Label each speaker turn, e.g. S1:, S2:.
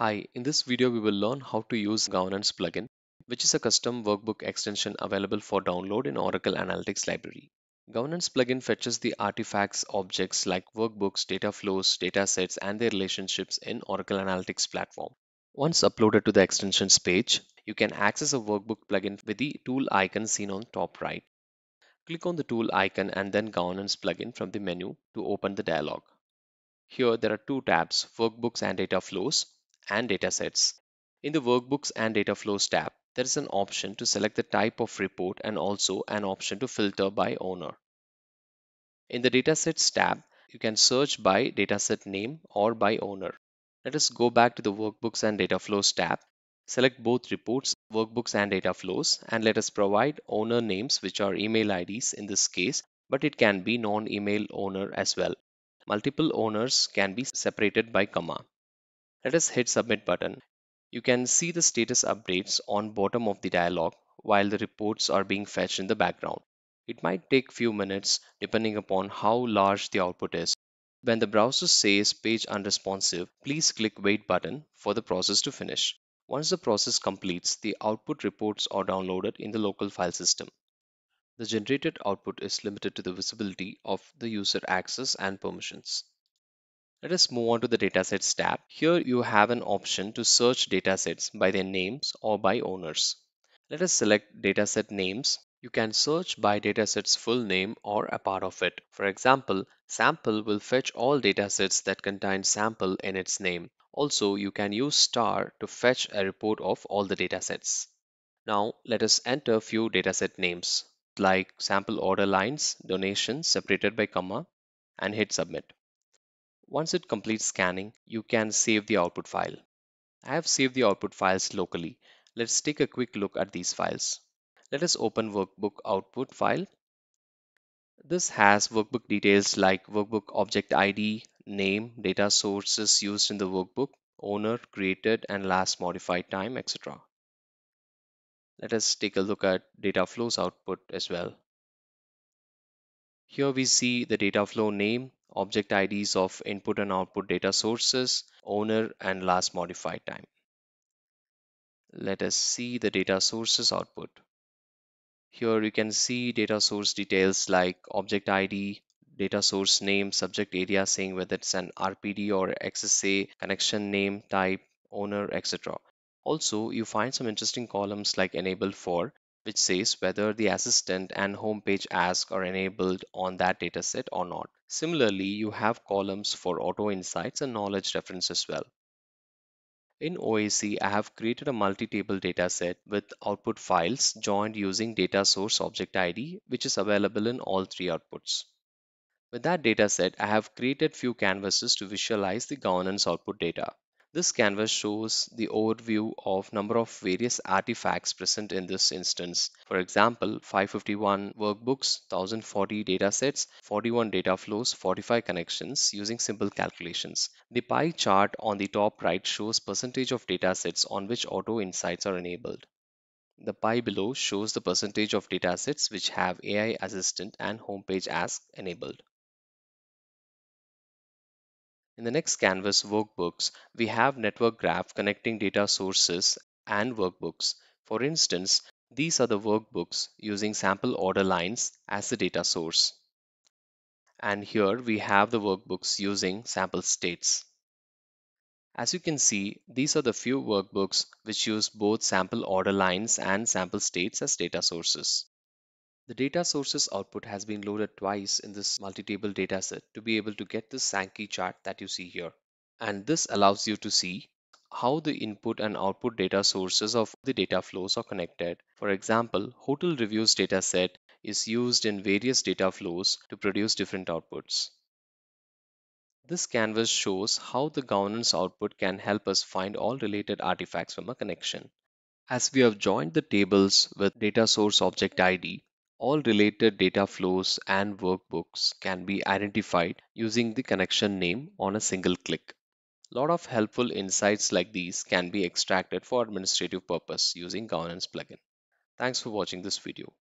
S1: Hi, in this video we will learn how to use Governance plugin, which is a custom workbook extension available for download in Oracle Analytics Library. Governance plugin fetches the artifacts, objects like workbooks, data flows, datasets, and their relationships in Oracle Analytics platform. Once uploaded to the extensions page, you can access a workbook plugin with the tool icon seen on top right. Click on the tool icon and then Governance plugin from the menu to open the dialog. Here there are two tabs, Workbooks and Data Flows and Datasets. In the Workbooks and Data Flows tab, there is an option to select the type of report and also an option to filter by owner. In the Datasets tab, you can search by dataset name or by owner. Let us go back to the Workbooks and Data Flows tab. Select both reports, workbooks and data flows and let us provide owner names which are email IDs in this case, but it can be non-email owner as well. Multiple owners can be separated by comma. Let us hit submit button. You can see the status updates on bottom of the dialog while the reports are being fetched in the background. It might take few minutes depending upon how large the output is. When the browser says page unresponsive, please click wait button for the process to finish. Once the process completes, the output reports are downloaded in the local file system. The generated output is limited to the visibility of the user access and permissions. Let us move on to the datasets tab. Here you have an option to search datasets by their names or by owners. Let us select dataset names. You can search by dataset's full name or a part of it. For example, sample will fetch all datasets that contain sample in its name. Also, you can use star to fetch a report of all the datasets. Now let us enter few dataset names like sample order lines, donations separated by comma and hit submit. Once it completes scanning, you can save the output file. I have saved the output files locally. Let's take a quick look at these files. Let us open workbook output file. This has workbook details like workbook object ID, name, data sources used in the workbook, owner, created and last modified time, etc. Let us take a look at data flows output as well. Here we see the data flow name, object IDs of input and output data sources, owner and last modified time. Let us see the data sources output. Here you can see data source details like object ID, data source name, subject area saying whether it's an RPD or XSA, connection name, type, owner, etc. Also, you find some interesting columns like enable for, which says whether the assistant and homepage ask are enabled on that dataset or not. Similarly, you have columns for auto insights and knowledge reference as well. In OAC, I have created a multi-table dataset with output files joined using data source object ID, which is available in all three outputs. With that dataset, I have created few canvases to visualize the governance output data. This canvas shows the overview of number of various artifacts present in this instance. For example, 551 workbooks, 1040 datasets, 41 data flows, 45 connections using simple calculations. The pie chart on the top right shows percentage of datasets on which auto insights are enabled. The pie below shows the percentage of datasets which have AI Assistant and Homepage Ask enabled. In the next canvas workbooks, we have network graph connecting data sources and workbooks. For instance, these are the workbooks using sample order lines as the data source. And here we have the workbooks using sample states. As you can see, these are the few workbooks which use both sample order lines and sample states as data sources. The data sources output has been loaded twice in this multi-table dataset to be able to get this Sankey chart that you see here. And this allows you to see how the input and output data sources of the data flows are connected. For example, hotel reviews dataset is used in various data flows to produce different outputs. This canvas shows how the governance output can help us find all related artifacts from a connection. As we have joined the tables with data source object ID, all related data flows and workbooks can be identified using the connection name on a single click. Lot of helpful insights like these can be extracted for administrative purpose using Governance plugin. Thanks for watching this video.